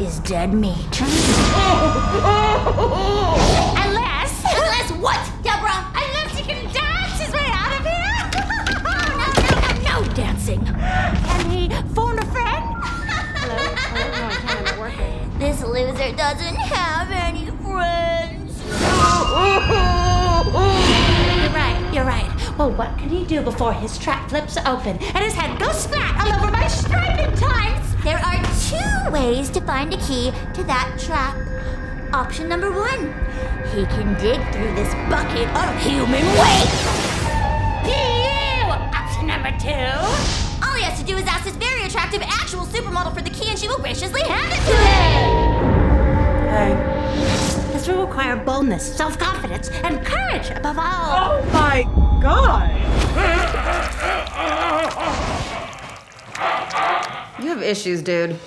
is dead meat. Unless, Unless what, Deborah? unless he can dance his way out of here. No no, no, no dancing. Can he phone a friend? This loser doesn't have any friends. You're right, you're right. Well, what can he do before his trap flips open and his head goes splat all over my ways to find a key to that trap. Option number one he can dig through this bucket of human waste. You! Option number two. All he has to do is ask this very attractive actual supermodel for the key, and she will graciously hand it to him. Hey. This will require boldness, self-confidence, and courage above all. Oh my god! You have issues, dude.